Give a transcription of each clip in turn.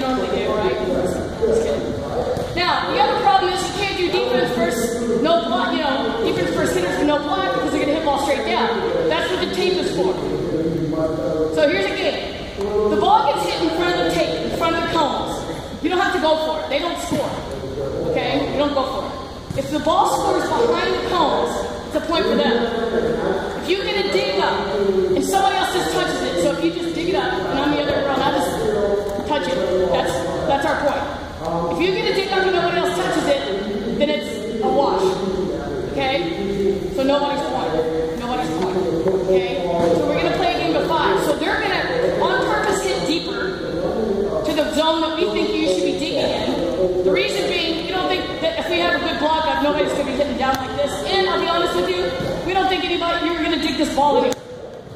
right? Just kidding. Now, the other problem is you can't do defense first, no block, you know, defense first hitters with no block because they're going to hit ball straight down. That's what the tape is for. So here's a game. The ball gets hit in front of the tape, in front of the cones. You don't have to go for it. They don't score. Okay? You don't go for it. If the ball scores behind the cones, it's a point for them. If you get a dig up and somebody else just touches it, so if you just dig it up and I'm the other run, I just touch it. That's that's our point. If you get a dig up and nobody else touches it, then it's a wash. Okay? So nobody's point. Nobody's point. Okay? So we're gonna play a game of five. So they're gonna on purpose hit deeper to the zone that we think you should be digging in. The reason being, we don't think that if we have a good block up, nobody's going to be hitting down like this. And I'll be honest with you, we don't think anybody, you're going to dig this ball in.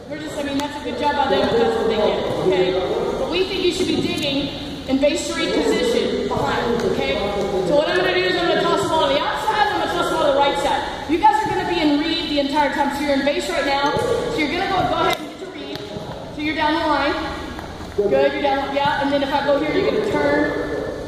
We're just, I mean, that's a good job by them what they get, okay? But we think you should be digging in base three position behind, okay? So what I'm to do is I'm to toss the ball to the outside, I'm to toss the ball to the right side. You guys are going to be in read the entire time, so you're in base right now. So you're going to go, go ahead and get to read. So you're down the line. Good, you're down, yeah, and then if I go here, you're gonna turn.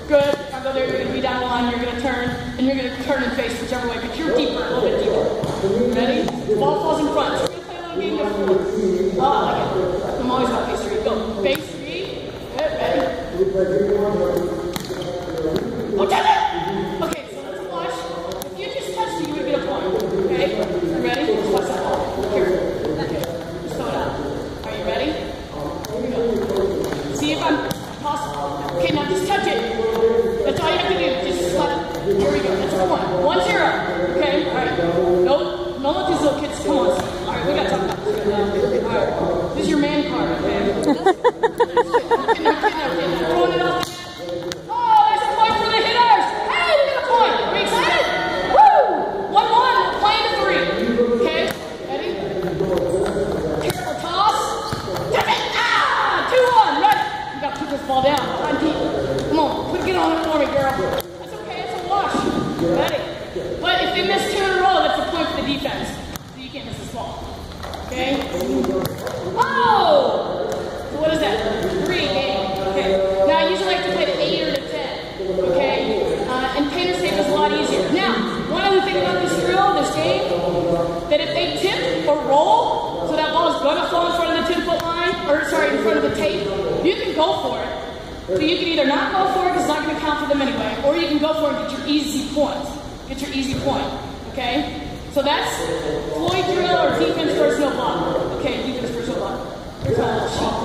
Good, if I go there, you're gonna be down the line, you're gonna turn, and you're gonna turn and face whichever way, but you're deeper, a little bit deeper. Ready? Ball falls in front. So we're gonna play a little game of. Oh, ah, it. I'm always about base three. Go. Base this. is your man card. Okay. I'm kidding, I'm kidding, I'm kidding. Throwing it off. Oh, there's a point for the hitters. Hey, we got a point. Are we excited? Woo! One one. Playing to three. Okay. Ready? Careful toss. Tap it! Ah! 2 1. Right. You got to put this ball down. Behind deep. Come on. Put, get on it for me, girl. That's okay. It's a wash. Ready? But if they miss two in a row, that's a point for the defense. So you can't miss this ball. Okay? Oh! So what is that? Three game. Okay. Now I usually like to play to eight or to ten. Okay? Uh, and painter safe is a lot easier. Now, one other thing about this drill, this game, that if they tip or roll, so that ball is going to fall in front of the 10 foot line, or sorry, in front of the tape, you can go for it. So you can either not go for it because it's not going to count for them anyway, or you can go for it and get your easy point. Get your easy point. Okay? So that's Floyd drill or defense no block. Okay, defense no block. Here's sheet.